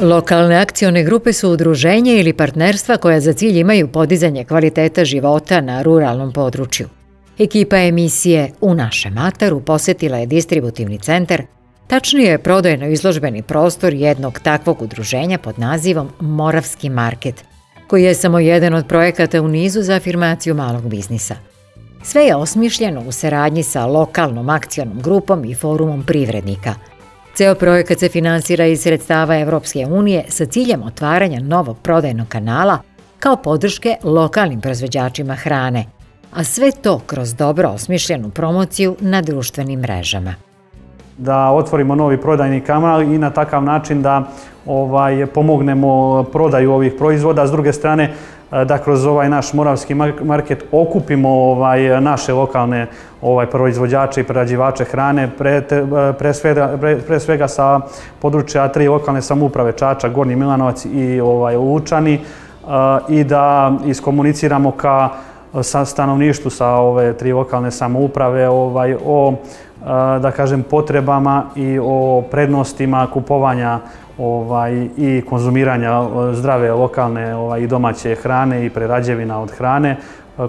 Lokalne akcione grupe su udruženje ili partnerstva koja za cilj imaju podizanje kvaliteta života na ruralnom području. Ekipa emisije U našem Mataru posjetila je distributivni centar, tačnije je prodajno izložbeni prostor jednog takvog udruženja pod nazivom Moravski market, koji je samo jedan od projekata u nizu za afirmaciju malog biznisa. Sve je osmišljeno u saradnji sa lokalnom akcionom grupom i forumom privrednika – Ceo projekat se finansira iz sredstava Evropske unije sa ciljem otvaranja novog prodajnog kanala kao podrške lokalnim proizvođačima hrane, a sve to kroz dobro osmišljenu promociju na društvenim mrežama. Da otvorimo novi prodajni kanal i na takav način da ovaj, pomognemo prodaju ovih proizvoda. S druge strane, eh, da kroz ovaj naš moravski market okupimo ovaj naše lokalne ovaj proizvođače i prerađivače hrane pre, eh, pre, svega, pre, svega sa područja tri lokalne samuprave Čača, Gornji Milanovac i ovaj Lučani eh, i da iskomuniciramo ka sa stanovništvu sa ove tri lokalne samouprave ovaj o da kažem potrebama i o prednostima kupovanja ovaj, i konzumiranja zdrave lokalne ovaj, i domaće hrane i prerađevina od hrane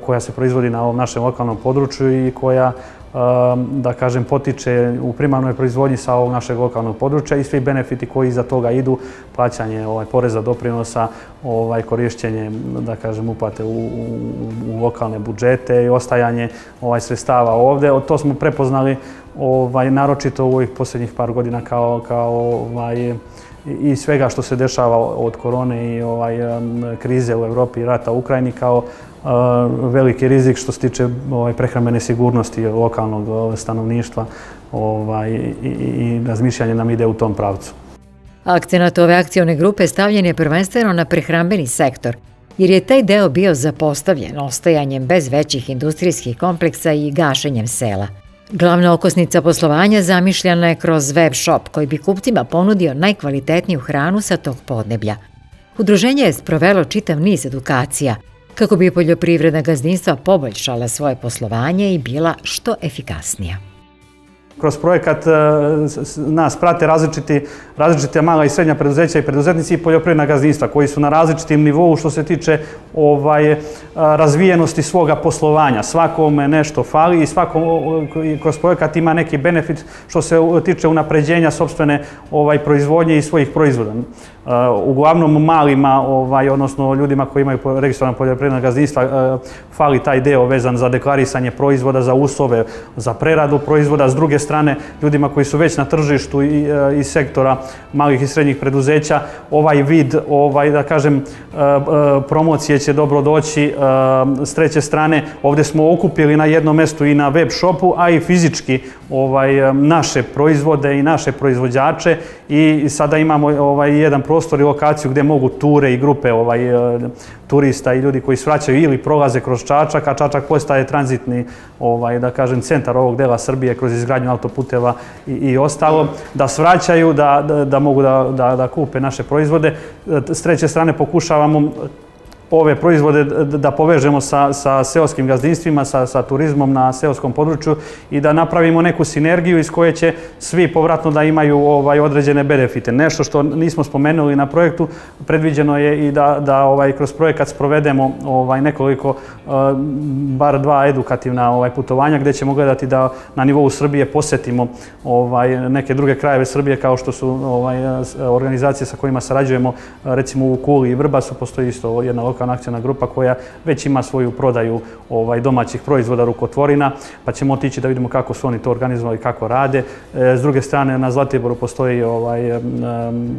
koja se proizvodi na ovom našem lokalnom području i koja Ehm, da kažem, potiče u primarnoj proizvodnji sa ovog našeg lokalnog područja i svi benefiti koji iza toga idu, plaćanje ovaj, poreza doprinosa, ovaj, korišćenje, da kažem, uplate u, u, lokalne budžete i ostajanje ovaj, sredstava ovde. To smo prepoznali ovaj, naročito u ovih posljednjih par godina kao, kao ovaj, i svega što se dešava od korone i ovaj krize u Evropi i rata u Ukrajini kao eh, veliki rizik što se tiče ovaj prehrambene sigurnosti lokalnog eh, stanovništva ovaj i, i razmišljanje nam ide u tom pravcu. Akcenat ove akcione grupe stavljen je prvenstveno na prehrambeni sektor, jer je taj deo bio zapostavljen ostajanjem bez većih industrijskih kompleksa i gašenjem sela – Glavna okosnica poslovanja zamišljena je kroz web shop koji bi kupcima ponudio najkvalitetniju hranu sa tog podneblja. Udruženje je sprovelo čitav niz edukacija kako bi poljoprivredna gazdinstva poboljšala svoje poslovanje i bila što efikasnija kroz projekat e, nas prate različiti, različite mala i srednja preduzeća i preduzetnici i poljoprivredna gazdinstva koji su na različitim nivou što se tiče ovaj, e, razvijenosti svoga poslovanja. Svakome nešto fali i svakom kroz projekat ima neki benefit što se tiče unapređenja sobstvene ovaj, proizvodnje i svojih proizvoda. E, uglavnom malima, ovaj, odnosno ljudima koji imaju registrovana poljoprivredna gazdinstva, fali taj deo vezan za deklarisanje proizvoda, za usove, za preradu proizvoda. S druge strane, strane ljudima koji su već na tržištu i, e, iz sektora malih i srednjih preduzeća, ovaj vid, ovaj, da kažem, e, e, promocije će dobro doći. S treće strane, ovdje smo okupili na jednom mestu i na web shopu, a i fizički ovaj, naše proizvode i naše proizvođače i sada imamo ovaj, jedan prostor i lokaciju gdje mogu ture i grupe ovaj, turista i ljudi koji svraćaju ili prolaze kroz Čačak, a Čačak postaje tranzitni ovaj, da kažem, centar ovog dela Srbije kroz izgradnju autoputeva i, i ostalo, da svraćaju, da, da, da mogu da, da, da kupe naše proizvode. E, s treće strane pokušavamo ove proizvode da povežemo sa, sa seoskim gazdinstvima, sa, sa turizmom na seoskom području i da napravimo neku sinergiju iz koje će svi povratno da imaju ovaj određene benefite. Nešto što nismo spomenuli na projektu, predviđeno je i da, da ovaj kroz projekat sprovedemo ovaj nekoliko, eh, bar dva edukativna ovaj putovanja gdje ćemo gledati da na nivou Srbije posetimo ovaj neke druge krajeve Srbije kao što su ovaj organizacije sa kojima sarađujemo, recimo u Kuli i Vrbasu postoji isto jedna lokalna lokalna akcijna grupa koja već ima svoju prodaju ovaj, domaćih proizvoda rukotvorina, pa ćemo otići da vidimo kako su oni to organizovali i kako rade. E, s druge strane, na Zlatiboru postoji ovaj,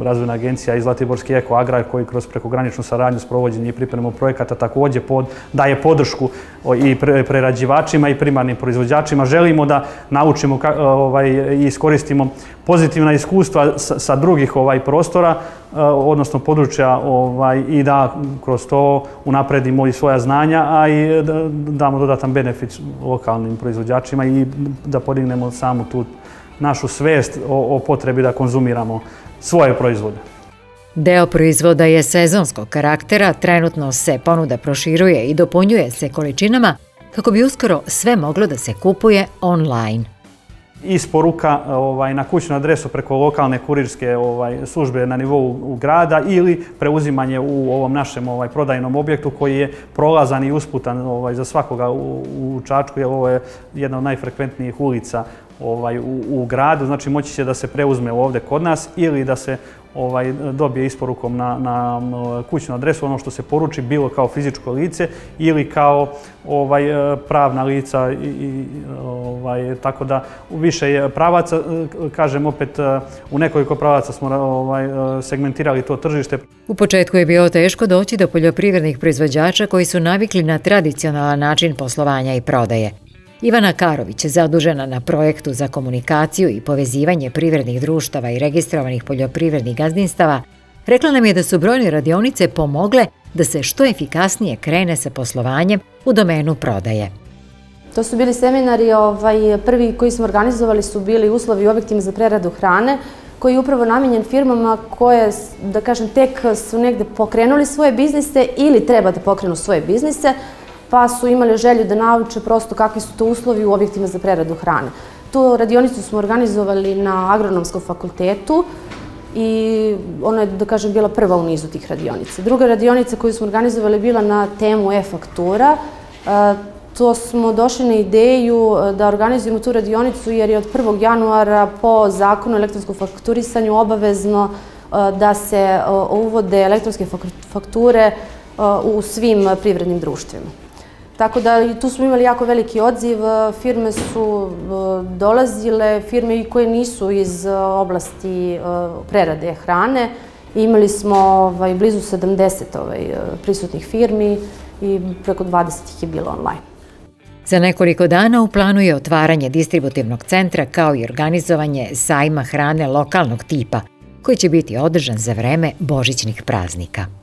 razvojna agencija i Zlatiborski Eko Agrar koji kroz prekograničnu saradnju s provođenjem i pripremu projekata također pod, daje podršku i prerađivačima i primarnim proizvođačima. Želimo da naučimo ovaj, i iskoristimo pozitivna iskustva sa, drugih ovaj prostora, Eh, odnosno područja ovaj, i da kroz to unapredimo i svoja znanja, a i eh, damo dodatan benefit lokalnim proizvođačima i da podignemo samu tu našu svest o, o potrebi da konzumiramo svoje proizvode. Deo proizvoda je sezonskog karaktera, trenutno se ponuda proširuje i dopunjuje se količinama kako bi uskoro sve moglo da se kupuje online isporuka ovaj, na kućnu adresu preko lokalne kurirske ovaj, službe na nivou grada ili preuzimanje u ovom našem ovaj, prodajnom objektu koji je prolazan i usputan ovaj, za svakoga u, u Čačku, jer ovo je jedna od najfrekventnijih ulica ovaj, u, u gradu, znači moći će da se preuzme ovde kod nas ili da se ovaj, dobije isporukom na, na kućnu adresu ono što se poruči bilo kao fizičko lice ili kao ovaj, e, pravna lica i, i ovaj, tako da više je pravaca, e, kažem opet e, u nekoliko pravaca smo ovaj, segmentirali to tržište. U početku je bilo teško doći do poljoprivrednih proizvođača koji su navikli na tradicionalan način poslovanja i prodaje. Ivana Karović, zadužena na projektu za komunikaciju i povezivanje privrednih društava i registrovanih poljoprivrednih gazdinstava, rekla nam je da su brojne radionice pomogle da se što efikasnije krene sa poslovanjem u domenu prodaje. To su bili seminari, ovaj, prvi koji smo organizovali su bili uslovi i objektima za preradu hrane, koji je upravo namenjen firmama koje, da kažem, tek su negde pokrenuli svoje biznise ili treba da pokrenu svoje biznise, pa su imali želju da nauče prosto kakvi su to uslovi u objektima za preradu hrane. Tu radionicu smo organizovali na agronomskom fakultetu i ona je, da kažem, bila prva u nizu tih radionica. Druga radionica koju smo organizovali bila na temu e-faktura. E, to smo došli na ideju e, da organizujemo tu radionicu jer je od 1. januara po zakonu o elektronskom fakturisanju obavezno e, da se uvode elektronske fakture u svim privrednim društvima. Tako da tu smo imali jako veliki odziv, firme su e, dolazile, firme koje nisu iz e, oblasti e, prerade hrane. Imali smo ovaj, blizu 70 ovaj, prisutnih firmi i preko 20 ih je bilo online. Za nekoliko dana u planu je otvaranje distributivnog centra kao i organizovanje sajma hrane lokalnog tipa, koji će biti održan za vreme božićnih praznika.